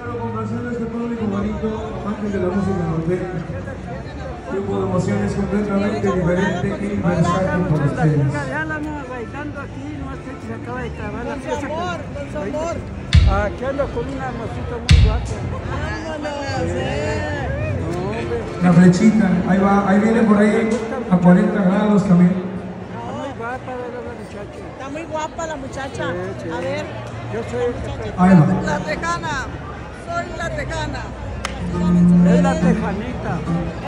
Pero complaciendo a este público bonito, de la música norteña. Grupo de emociones completamente diferente y versátil por ustedes. Aquí ando con una muy guapa. La flechita, ahí va, ahí viene por ahí a 40 grados también. Muy guapa la muchacha. Está muy guapa la muchacha. A ver. Yo soy la tejana. La tejana. Es la tejanita.